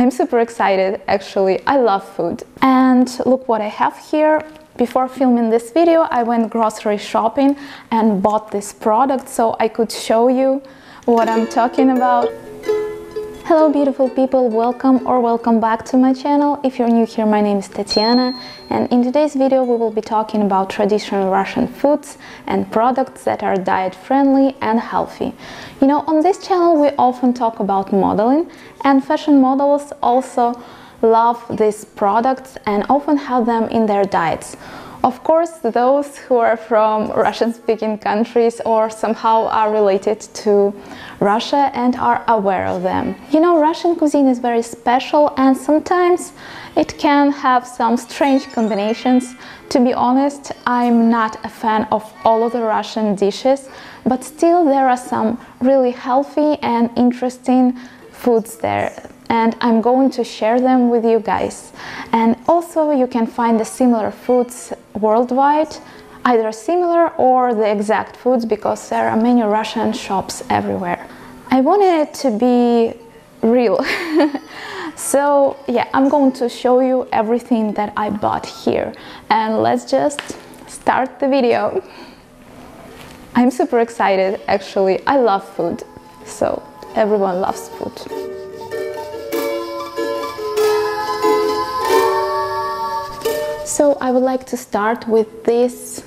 I'm super excited actually. I love food. And look what I have here. Before filming this video, I went grocery shopping and bought this product so I could show you what I'm talking about. Hello beautiful people, welcome or welcome back to my channel. If you're new here, my name is Tatiana and in today's video we will be talking about traditional Russian foods and products that are diet friendly and healthy. You know, on this channel we often talk about modeling and fashion models also love these products and often have them in their diets. Of course, those who are from Russian-speaking countries or somehow are related to Russia and are aware of them. You know, Russian cuisine is very special and sometimes it can have some strange combinations. To be honest, I'm not a fan of all of the Russian dishes, but still there are some really healthy and interesting foods there and I'm going to share them with you guys. And also you can find the similar foods worldwide, either similar or the exact foods because there are many Russian shops everywhere. I wanted it to be real. so yeah, I'm going to show you everything that I bought here. And let's just start the video. I'm super excited actually. I love food. So everyone loves food. I would like to start with this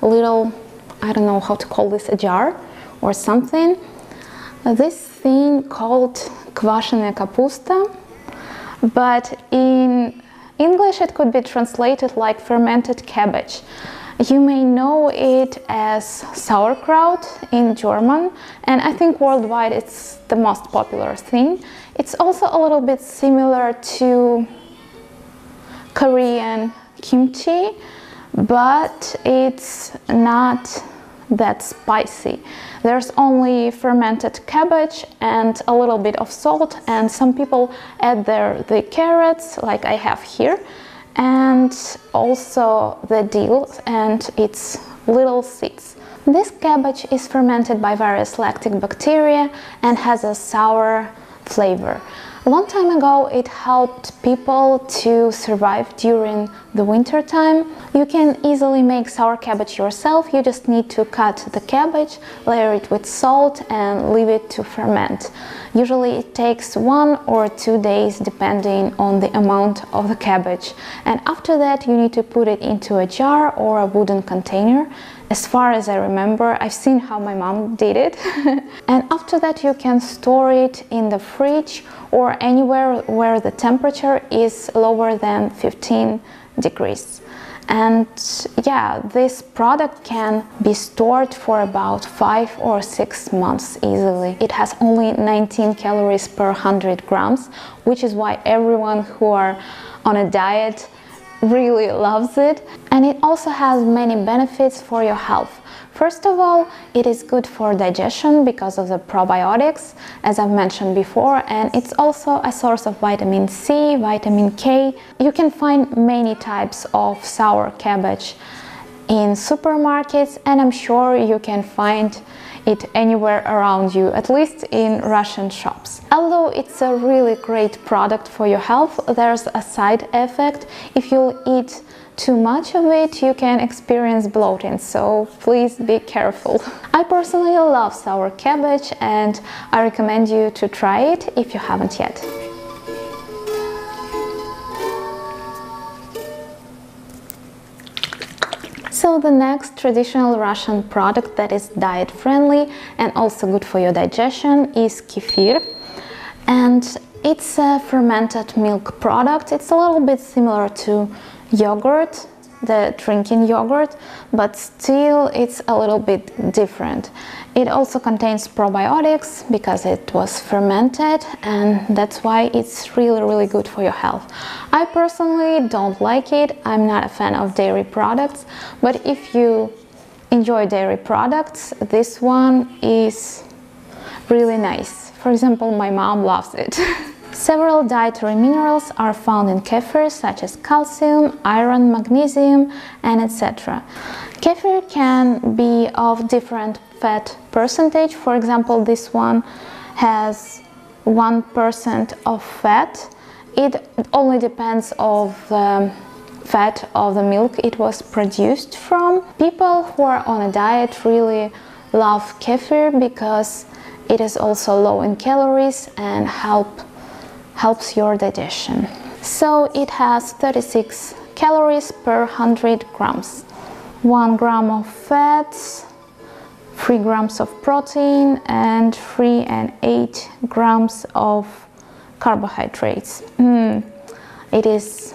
little, I don't know how to call this, a jar or something. This thing called kvashene kapusta, but in English it could be translated like fermented cabbage. You may know it as sauerkraut in German, and I think worldwide it's the most popular thing. It's also a little bit similar to Korean kimchi, but it's not that spicy. There's only fermented cabbage and a little bit of salt and some people add there the carrots like I have here and also the dill and its little seeds. This cabbage is fermented by various lactic bacteria and has a sour flavor. A long time ago it helped people to survive during the winter time. You can easily make sour cabbage yourself, you just need to cut the cabbage, layer it with salt and leave it to ferment. Usually it takes one or two days depending on the amount of the cabbage. And after that you need to put it into a jar or a wooden container as far as I remember, I've seen how my mom did it. and after that you can store it in the fridge or anywhere where the temperature is lower than 15 degrees. And yeah, this product can be stored for about five or six months easily. It has only 19 calories per 100 grams, which is why everyone who are on a diet really loves it and it also has many benefits for your health. First of all, it is good for digestion because of the probiotics, as I've mentioned before, and it's also a source of vitamin C, vitamin K. You can find many types of sour cabbage in supermarkets, and I'm sure you can find it anywhere around you, at least in Russian shops. Although it's a really great product for your health, there's a side effect. If you eat too much of it, you can experience bloating, so please be careful. I personally love sour cabbage and I recommend you to try it if you haven't yet. So the next traditional Russian product that is diet friendly and also good for your digestion is kefir. And it's a fermented milk product. It's a little bit similar to yogurt the drinking yogurt, but still it's a little bit different. It also contains probiotics because it was fermented and that's why it's really really good for your health. I personally don't like it, I'm not a fan of dairy products, but if you enjoy dairy products, this one is really nice. For example, my mom loves it. Several dietary minerals are found in kefir such as calcium, iron, magnesium and etc. Kefir can be of different fat percentage. For example, this one has 1% of fat. It only depends of the fat of the milk it was produced from. People who are on a diet really love kefir because it is also low in calories and help helps your digestion. So it has 36 calories per 100 grams. 1 gram of fats, 3 grams of protein and 3 and 8 grams of carbohydrates. Mm, it is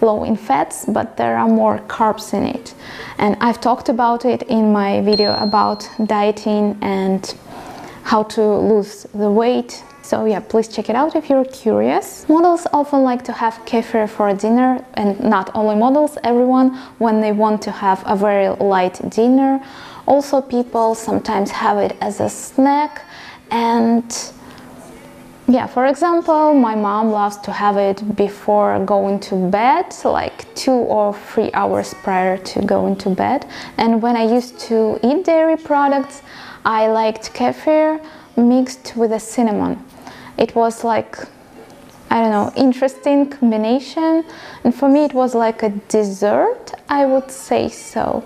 low in fats, but there are more carbs in it. And I've talked about it in my video about dieting and how to lose the weight. So yeah, please check it out if you're curious. Models often like to have kefir for dinner and not only models, everyone when they want to have a very light dinner. Also people sometimes have it as a snack and yeah, for example, my mom loves to have it before going to bed, like two or three hours prior to going to bed. And when I used to eat dairy products, I liked kefir mixed with a cinnamon. It was like, I don't know, interesting combination. And for me, it was like a dessert, I would say so.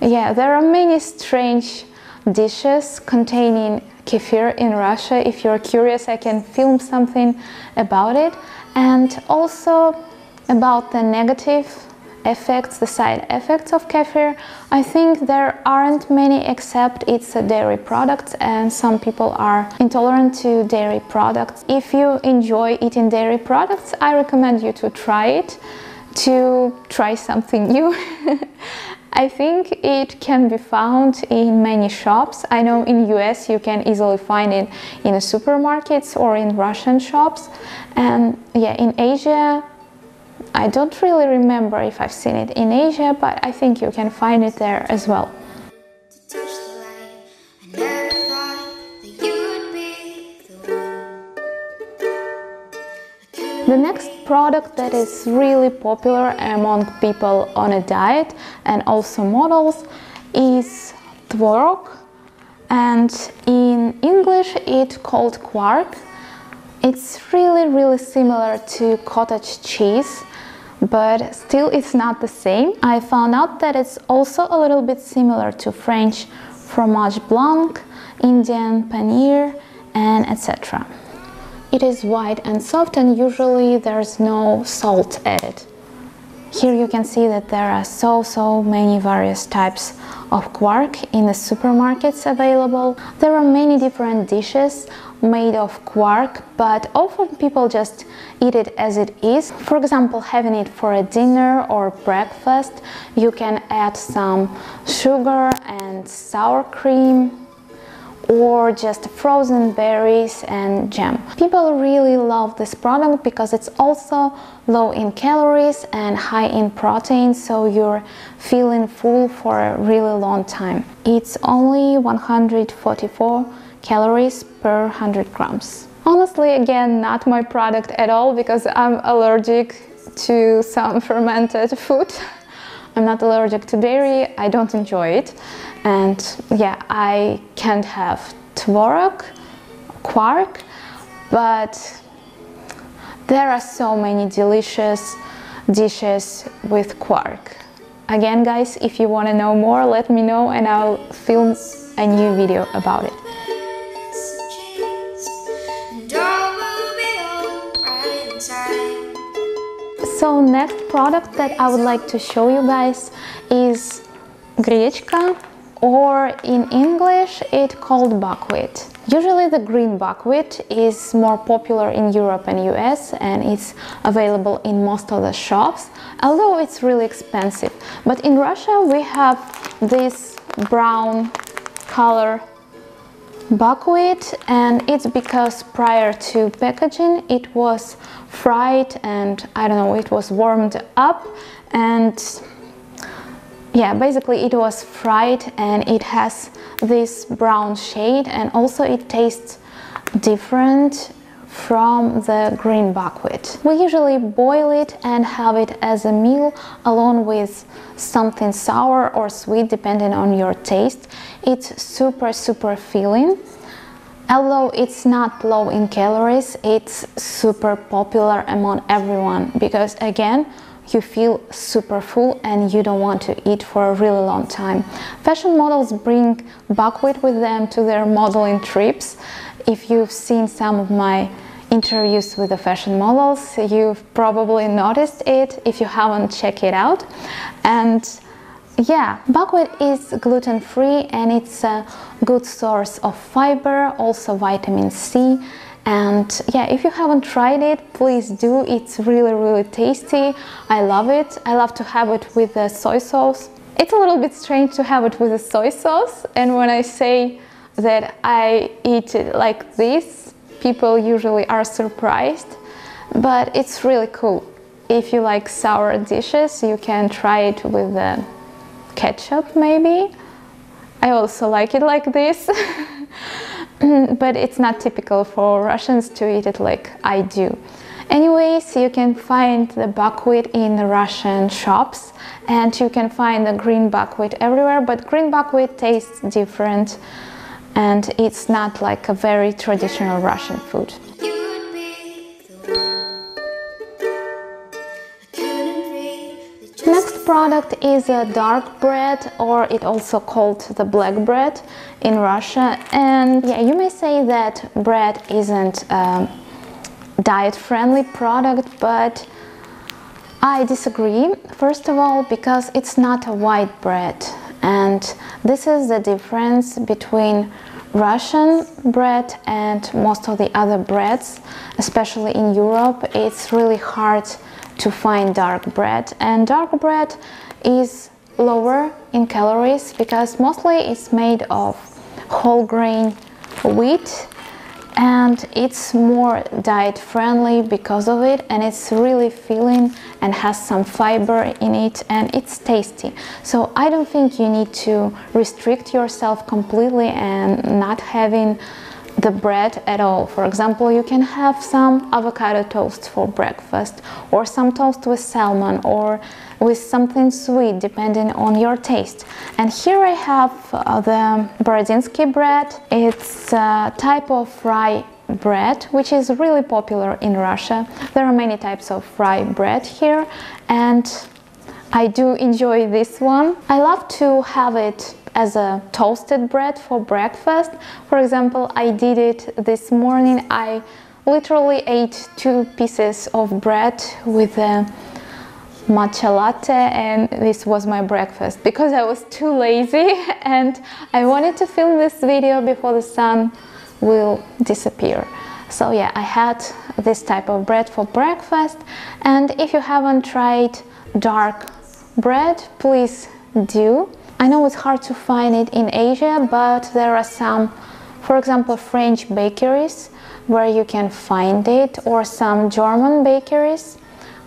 Yeah, there are many strange dishes containing kefir in Russia. If you're curious, I can film something about it. And also about the negative effects, the side effects of kefir, I think there aren't many except it's a dairy product and some people are intolerant to dairy products. If you enjoy eating dairy products, I recommend you to try it, to try something new. I think it can be found in many shops. I know in US you can easily find it in supermarkets or in Russian shops. And yeah, in Asia I don't really remember if I've seen it in Asia, but I think you can find it there as well. The next product that is really popular among people on a diet and also models is tvorog and in English it's called quark. It's really really similar to cottage cheese but still it's not the same. I found out that it's also a little bit similar to French fromage blanc, Indian paneer and etc. It is white and soft and usually there's no salt added. Here you can see that there are so so many various types of quark in the supermarkets available. There are many different dishes made of quark, but often people just eat it as it is. For example, having it for a dinner or breakfast, you can add some sugar and sour cream or just frozen berries and jam. People really love this product because it's also low in calories and high in protein so you're feeling full for a really long time. It's only 144 calories per 100 grams. Honestly, again, not my product at all because I'm allergic to some fermented food. I'm not allergic to dairy, I don't enjoy it. And yeah, I can't have tvorog, quark, but there are so many delicious dishes with quark. Again, guys, if you want to know more, let me know and I'll film a new video about it. So next product that I would like to show you guys is grechka or in English it's called buckwheat. Usually the green buckwheat is more popular in Europe and US and it's available in most of the shops, although it's really expensive. But in Russia we have this brown color buckwheat and it's because prior to packaging it was fried and I don't know it was warmed up and yeah basically it was fried and it has this brown shade and also it tastes different from the green buckwheat. We usually boil it and have it as a meal along with something sour or sweet depending on your taste. It's super super filling Although it's not low in calories, it's super popular among everyone because again, you feel super full and you don't want to eat for a really long time. Fashion models bring buckwheat with them to their modeling trips. If you've seen some of my interviews with the fashion models, you've probably noticed it if you haven't check it out. And yeah, buckwheat is gluten free and it's a good source of fiber, also vitamin C and yeah if you haven't tried it please do. It's really really tasty. I love it. I love to have it with the soy sauce. It's a little bit strange to have it with the soy sauce. And when i say that i eat it like this people usually are surprised. But it's really cool. If you like sour dishes you can try it with the ketchup maybe. I also like it like this but it's not typical for Russians to eat it like I do. Anyways, you can find the buckwheat in the Russian shops and you can find the green buckwheat everywhere, but green buckwheat tastes different and it's not like a very traditional Russian food. Product is a dark bread or it also called the black bread in Russia. And yeah you may say that bread isn't a diet friendly product but I disagree. First of all because it's not a white bread. And this is the difference between Russian bread and most of the other breads especially in Europe. It's really hard to find dark bread. And dark bread is lower in calories because mostly it's made of whole grain wheat. And it's more diet friendly because of it. And it's really filling and has some fiber in it. And it's tasty. So I don't think you need to restrict yourself completely and not having the bread at all. For example, you can have some avocado toast for breakfast or some toast with salmon or with something sweet depending on your taste. And here I have uh, the Borodinsky bread. It's a type of rye bread which is really popular in Russia. There are many types of rye bread here and I do enjoy this one. I love to have it as a toasted bread for breakfast. For example, I did it this morning. I literally ate two pieces of bread with a matcha latte and this was my breakfast because I was too lazy and I wanted to film this video before the sun will disappear. So yeah, I had this type of bread for breakfast and if you haven't tried dark bread, please do. I know it's hard to find it in Asia, but there are some, for example, French bakeries where you can find it, or some German bakeries.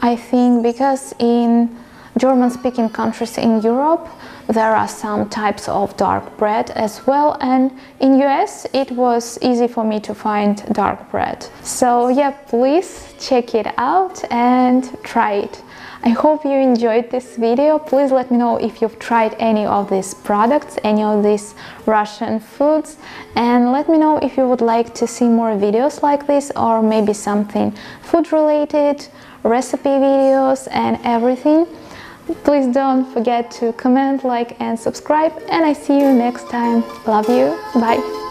I think because in German-speaking countries in Europe, there are some types of dark bread as well and in US it was easy for me to find dark bread. So yeah, please check it out and try it. I hope you enjoyed this video. Please let me know if you've tried any of these products, any of these Russian foods and let me know if you would like to see more videos like this or maybe something food related, recipe videos and everything. Please don't forget to comment, like and subscribe and I see you next time. Love you. Bye.